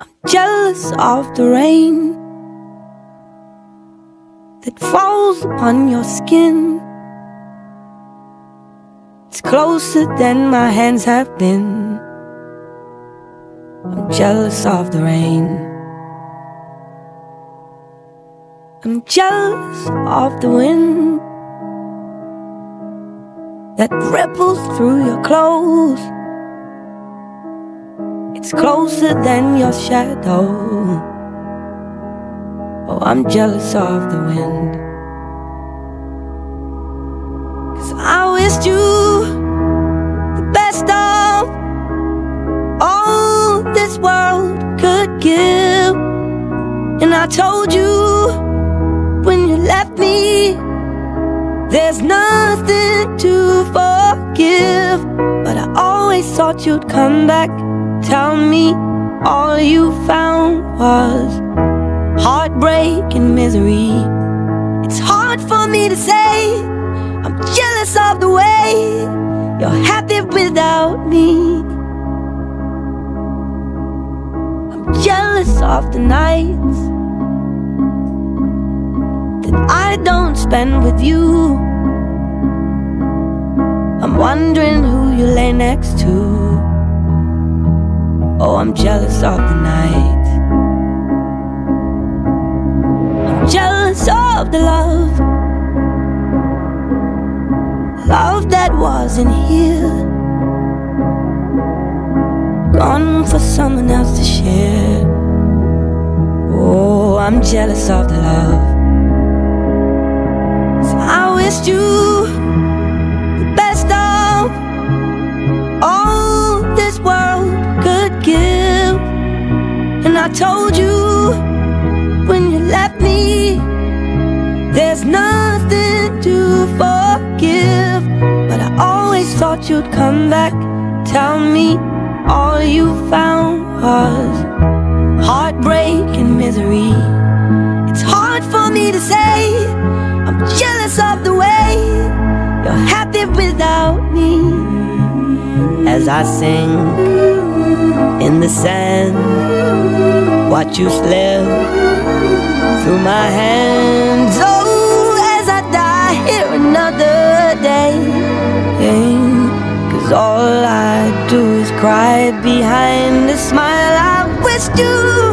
I'm jealous of the rain that falls upon your skin. It's closer than my hands have been. I'm jealous of the rain. I'm jealous of the wind that ripples through your clothes. It's closer than your shadow. Oh, I'm jealous of the wind. Cause I wished you the best of all this world could give. And I told you when you left me, there's nothing to forgive. But I always thought you'd come back, tell me all you found was heartbreak and misery. It's hard for me to say, I'm jealous of the way you're happy without me. I'm jealous of the nights that I don't spend with you. I'm wondering who you lay next to. Oh, I'm jealous of the night. I'm jealous of the love. Love that wasn't here. Gone for someone else to share. Oh, I'm jealous of the love. So I wished you told you when you left me, there's nothing to forgive. But I always thought you'd come back, tell me all you found was heartbreak and misery. It's hard for me to say, I'm jealous of the way you're happy without me. As I sing in the sand, watch you slip through my hands. Oh, as I die here another day. Cause all I do is cry behind a smile. I wish you